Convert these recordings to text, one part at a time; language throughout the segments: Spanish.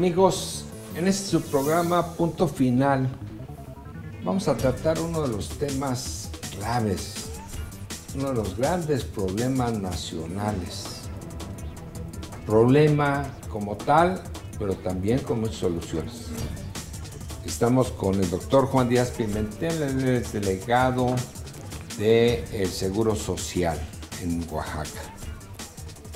Amigos, en este programa Punto Final vamos a tratar uno de los temas claves, uno de los grandes problemas nacionales. Problema como tal, pero también con muchas soluciones. Estamos con el doctor Juan Díaz Pimentel, él es delegado del Seguro Social en Oaxaca.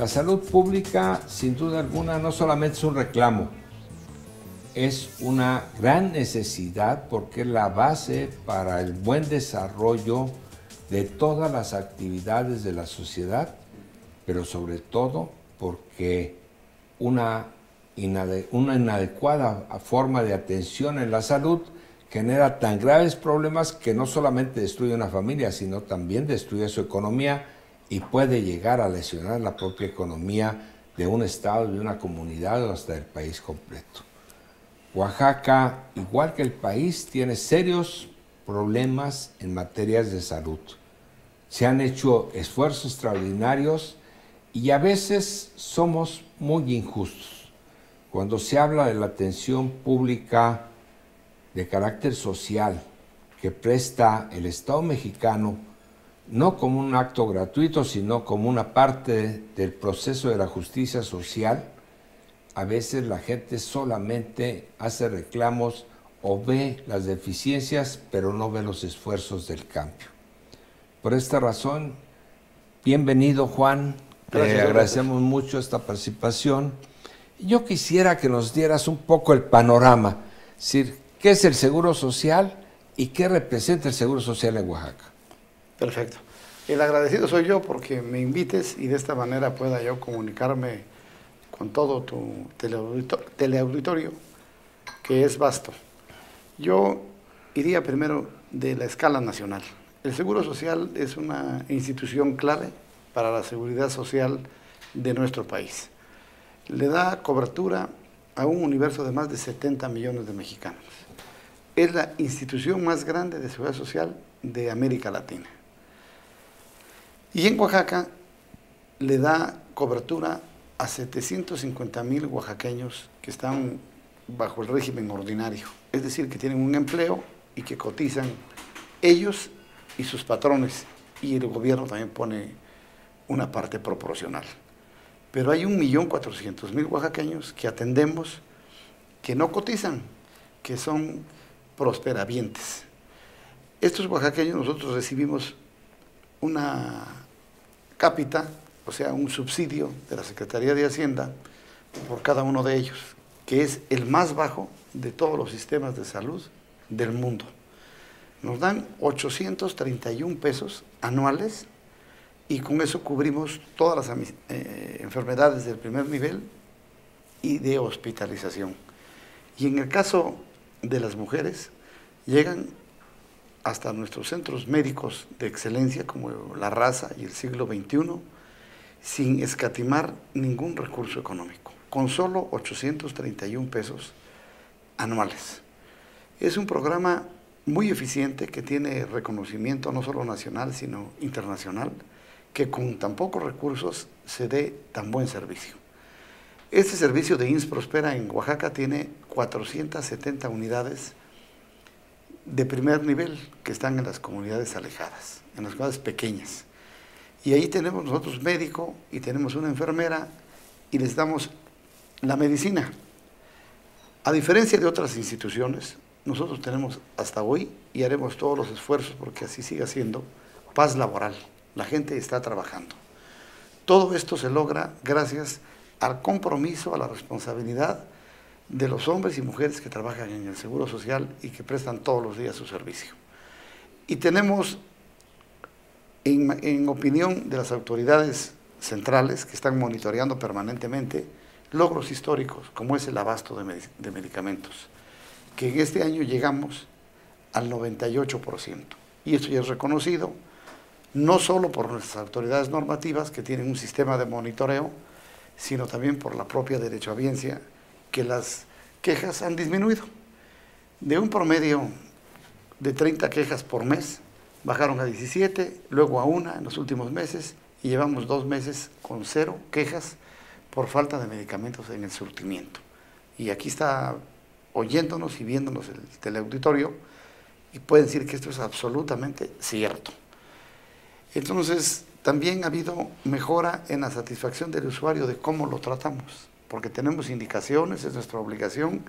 La salud pública, sin duda alguna, no solamente es un reclamo, es una gran necesidad porque es la base para el buen desarrollo de todas las actividades de la sociedad, pero sobre todo porque una, una inadecuada forma de atención en la salud genera tan graves problemas que no solamente destruye una familia, sino también destruye su economía y puede llegar a lesionar la propia economía de un estado, de una comunidad o hasta del país completo. Oaxaca, igual que el país, tiene serios problemas en materias de salud. Se han hecho esfuerzos extraordinarios y a veces somos muy injustos. Cuando se habla de la atención pública de carácter social que presta el Estado mexicano, no como un acto gratuito, sino como una parte del proceso de la justicia social, a veces la gente solamente hace reclamos o ve las deficiencias, pero no ve los esfuerzos del cambio. Por esta razón, bienvenido Juan, te agradecemos mucho esta participación. Yo quisiera que nos dieras un poco el panorama, es decir, qué es el Seguro Social y qué representa el Seguro Social en Oaxaca. Perfecto. El agradecido soy yo porque me invites y de esta manera pueda yo comunicarme con todo tu teleauditorio, que es vasto. Yo iría primero de la escala nacional. El Seguro Social es una institución clave para la seguridad social de nuestro país. Le da cobertura a un universo de más de 70 millones de mexicanos. Es la institución más grande de seguridad social de América Latina. Y en Oaxaca le da cobertura a 750 mil oaxaqueños que están bajo el régimen ordinario, es decir, que tienen un empleo y que cotizan ellos y sus patrones, y el gobierno también pone una parte proporcional. Pero hay 1.400.000 oaxaqueños que atendemos que no cotizan, que son prosperavientes. Estos oaxaqueños nosotros recibimos una cápita o sea, un subsidio de la Secretaría de Hacienda por cada uno de ellos, que es el más bajo de todos los sistemas de salud del mundo. Nos dan 831 pesos anuales y con eso cubrimos todas las eh, enfermedades del primer nivel y de hospitalización. Y en el caso de las mujeres, llegan hasta nuestros centros médicos de excelencia como la raza y el siglo XXI, sin escatimar ningún recurso económico, con solo 831 pesos anuales. Es un programa muy eficiente que tiene reconocimiento no solo nacional, sino internacional, que con tan pocos recursos se dé tan buen servicio. Este servicio de INS Prospera en Oaxaca tiene 470 unidades de primer nivel que están en las comunidades alejadas, en las comunidades pequeñas. Y ahí tenemos nosotros médico y tenemos una enfermera y les damos la medicina. A diferencia de otras instituciones, nosotros tenemos hasta hoy y haremos todos los esfuerzos porque así siga siendo paz laboral. La gente está trabajando. Todo esto se logra gracias al compromiso, a la responsabilidad de los hombres y mujeres que trabajan en el Seguro Social y que prestan todos los días su servicio. Y tenemos en, opinión de las autoridades centrales que están monitoreando permanentemente logros históricos, como es el abasto de, medicamentos, que en este año llegamos al 98%. Y esto ya es reconocido no solo por nuestras autoridades normativas, que tienen un sistema de monitoreo, sino también por la propia derechohabiencia, que las quejas han disminuido. De un promedio de 30 quejas por mes, bajaron a 17, luego a una en los últimos meses y llevamos dos meses con cero quejas por falta de medicamentos en el surtimiento. y aquí está oyéndonos y viéndonos el teleauditorio, y pueden decir que esto es absolutamente cierto. Entonces, también ha habido mejora en la satisfacción del usuario de cómo lo tratamos, porque tenemos indicaciones, es nuestra obligación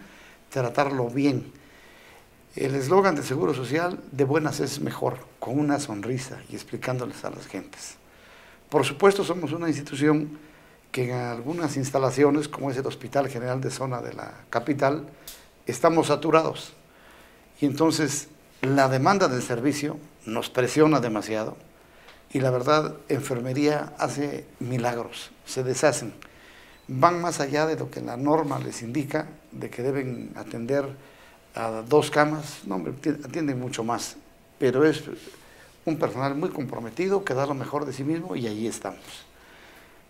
tratarlo bien. El eslogan de Seguro Social, de buenas es mejor, con una sonrisa y explicándoles a las gentes. Por supuesto, somos una institución que en algunas instalaciones, como es el Hospital General de Zona de la capital, estamos saturados. Y entonces la demanda del servicio nos presiona demasiado y la verdad, enfermería hace milagros, se deshacen. Van más allá de lo que la norma les indica, de que deben atender a dos camas, no, atienden mucho más, pero es un personal muy comprometido que da lo mejor de sí mismo y allí estamos.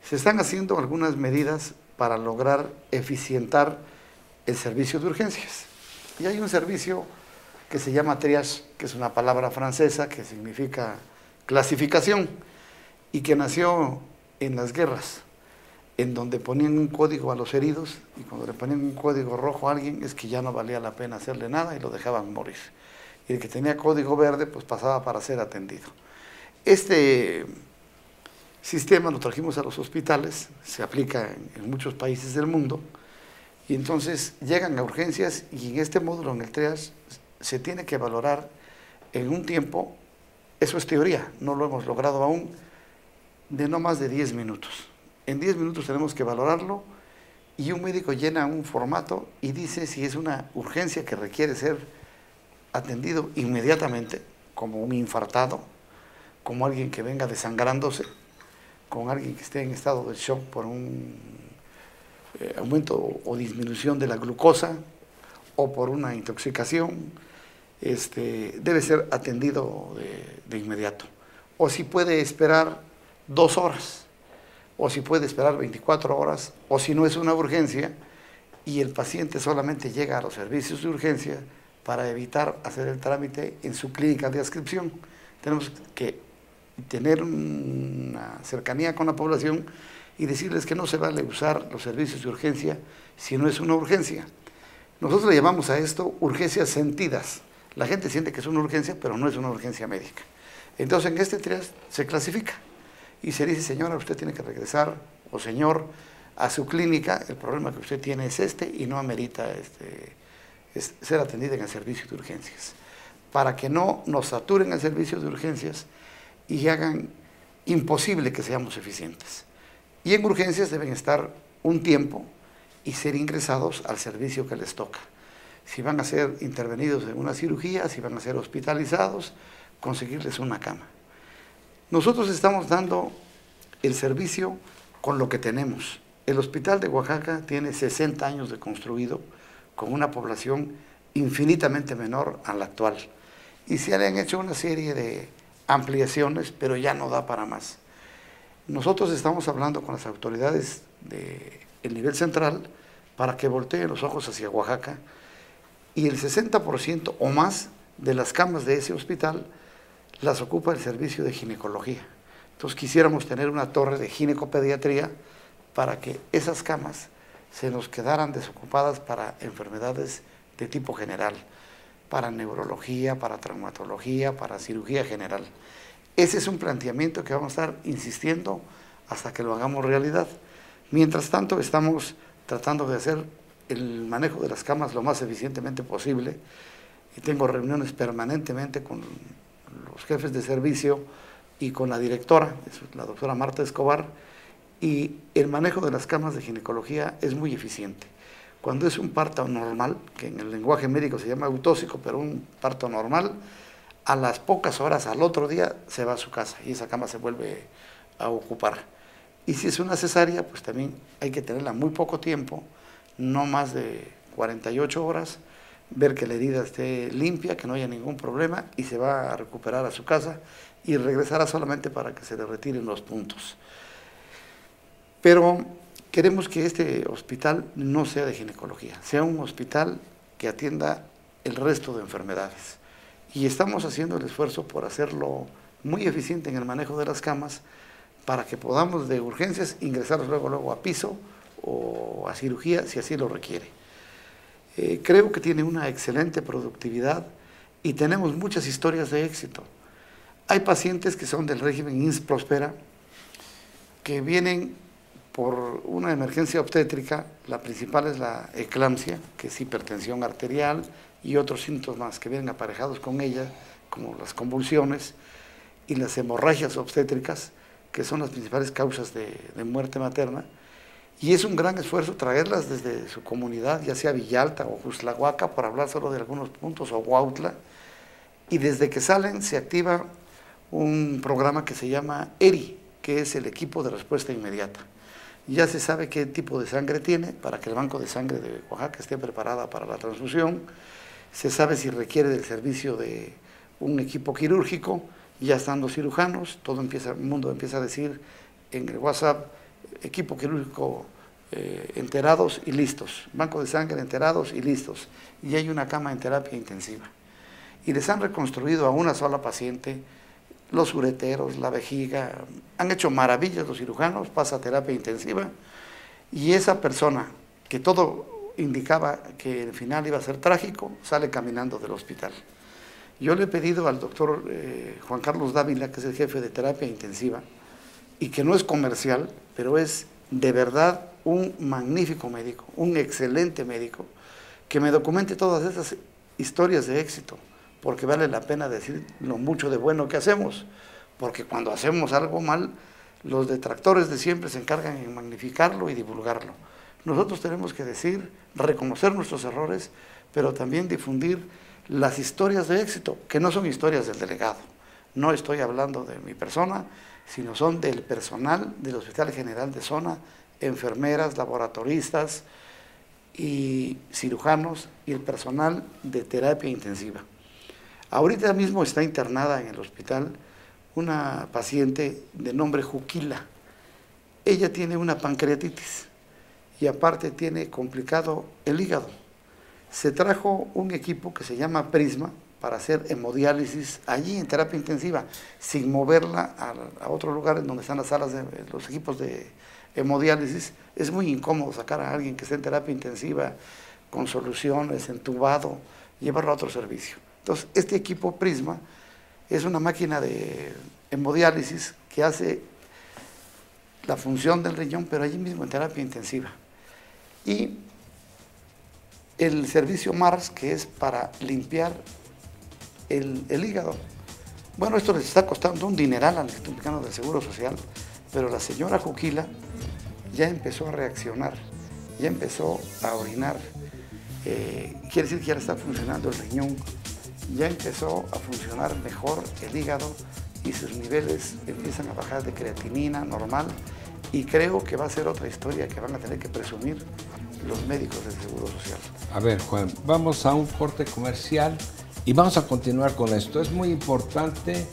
Se están haciendo algunas medidas para lograr eficientar el servicio de urgencias. Y hay un servicio que se llama triage, que es una palabra francesa que significa clasificación y que nació en las guerras, en donde ponían un código a los heridos y cuando le ponían un código rojo a alguien es que ya no valía la pena hacerle nada y lo dejaban morir. Y el que tenía código verde pues pasaba para ser atendido. Este sistema lo trajimos a los hospitales, se aplica en, muchos países del mundo y entonces llegan a urgencias y en este módulo, en el TREAS, se tiene que valorar en un tiempo eso es teoría, no lo hemos logrado aún, de no más de 10 minutos. En 10 minutos tenemos que valorarlo y un médico llena un formato y dice si es una urgencia que requiere ser atendido inmediatamente, como un infartado, como alguien que venga desangrándose, con alguien que esté en estado de shock por un eh, aumento o disminución de la glucosa o por una intoxicación este, debe ser atendido de, inmediato. O si puede esperar dos horas, o si puede esperar 24 horas, o si no es una urgencia y el paciente solamente llega a los servicios de urgencia para evitar hacer el trámite en su clínica de adscripción. Tenemos que tener una cercanía con la población y decirles que no se vale usar los servicios de urgencia si no es una urgencia. Nosotros le llamamos a esto urgencias sentidas. La gente siente que es una urgencia, pero no es una urgencia médica. Entonces en este trias se clasifica y se dice, señora, usted tiene que regresar, o señor, a su clínica, el problema que usted tiene es este y no amerita este, ser atendida en el servicio de urgencias. Para que no nos saturen el servicio de urgencias y hagan imposible que seamos eficientes. Y en urgencias deben estar un tiempo y ser ingresados al servicio que les toca si van a ser intervenidos en una cirugía, si van a ser hospitalizados, conseguirles una cama. Nosotros estamos dando el servicio con lo que tenemos. El hospital de Oaxaca tiene 60 años de construido, con una población infinitamente menor a la actual. Y se han hecho una serie de ampliaciones, pero ya no da para más. Nosotros estamos hablando con las autoridades del nivel central para que volteen los ojos hacia Oaxaca, y el 60% o más de las camas de ese hospital las ocupa el servicio de ginecología. Entonces quisiéramos tener una torre de ginecopediatría para que esas camas se nos quedaran desocupadas para enfermedades de tipo general, para neurología, para traumatología, para cirugía general. Ese es un planteamiento que vamos a estar insistiendo hasta que lo hagamos realidad. Mientras tanto, estamos tratando de hacer el manejo de las camas lo más eficientemente posible y tengo reuniones permanentemente con los jefes de servicio y con la directora, la doctora Marta Escobar, y el manejo de las camas de ginecología es muy eficiente. Cuando es un parto normal, que en el lenguaje médico se llama autóxico, pero un parto normal, a las pocas horas, al otro día, se va a su casa y esa cama se vuelve a ocupar. Y si es una cesárea, pues también hay que tenerla muy poco tiempo, no más de 48 horas, ver que la herida esté limpia, que no haya ningún problema y se va a recuperar a su casa y regresará solamente para que se le retiren los puntos. Pero queremos que este hospital no sea de ginecología, sea un hospital que atienda el resto de enfermedades. Y estamos haciendo el esfuerzo por hacerlo muy eficiente en el manejo de las camas para que podamos de urgencias ingresar luego, luego a piso o a cirugía si así lo requiere. Eh, creo que tiene una excelente productividad y tenemos muchas historias de éxito. Hay pacientes que son del régimen INS Prospera, que vienen por una emergencia obstétrica, la principal es la eclampsia, que es hipertensión arterial y otros síntomas que vienen aparejados con ella, como las convulsiones y las hemorragias obstétricas, que son las principales causas de, muerte materna. Y es un gran esfuerzo traerlas desde su comunidad, ya sea Villalta o Juslahuaca, por hablar solo de algunos puntos, o Huautla. Y desde que salen se activa un programa que se llama ERI, que es el equipo de respuesta inmediata. Ya se sabe qué tipo de sangre tiene para que el banco de sangre de Oaxaca esté preparada para la transfusión. Se sabe si requiere del servicio de un equipo quirúrgico, ya están los cirujanos, todo empieza, el mundo empieza a decir en el WhatsApp, equipo quirúrgico eh, enterados y listos, banco de sangre enterados y listos, y hay una cama en terapia intensiva. Y les han reconstruido a una sola paciente los ureteros, la vejiga, han hecho maravillas los cirujanos, pasa terapia intensiva, y esa persona que todo indicaba que el final iba a ser trágico, sale caminando del hospital. Yo le he pedido al doctor eh, Juan Carlos Dávila, que es el jefe de terapia intensiva, y que no es comercial, pero es de verdad un magnífico médico, un excelente médico, que me documente todas esas historias de éxito, porque vale la pena decir lo mucho de bueno que hacemos, porque cuando hacemos algo mal, los detractores de siempre se encargan en magnificarlo y divulgarlo. Nosotros tenemos que decir, reconocer nuestros errores, pero también difundir las historias de éxito, que no son historias del delegado. No estoy hablando de mi persona, sino son del personal del Hospital General de Zona, enfermeras, laboratoristas y cirujanos y el personal de terapia intensiva. Ahorita mismo está internada en el hospital una paciente de nombre Juquila. Ella tiene una pancreatitis y aparte tiene complicado el hígado se trajo un equipo que se llama Prisma para hacer hemodiálisis allí en terapia intensiva, sin moverla a, otro lugar en donde están las salas de los equipos de hemodiálisis. Es muy incómodo sacar a alguien que esté en terapia intensiva con soluciones, entubado, llevarlo a otro servicio. Entonces, este equipo Prisma es una máquina de hemodiálisis que hace la función del riñón, pero allí mismo en terapia intensiva. Y el servicio Mars, que es para limpiar el, hígado. Bueno, esto les está costando un dineral al Instituto Mexicano del Seguro Social, pero la señora Juquila ya empezó a reaccionar, ya empezó a orinar. Eh, quiere decir que ya está funcionando el riñón, ya empezó a funcionar mejor el hígado y sus niveles empiezan a bajar de creatinina normal y creo que va a ser otra historia que van a tener que presumir los médicos del Seguro Social. A ver, Juan, vamos a un corte comercial y vamos a continuar con esto. Es muy importante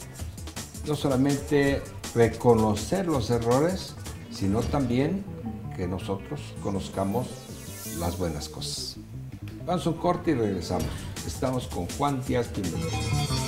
no solamente reconocer los errores, sino también que nosotros conozcamos las buenas cosas. Vamos a un corte y regresamos. Estamos con Juan Díaz Pimentel.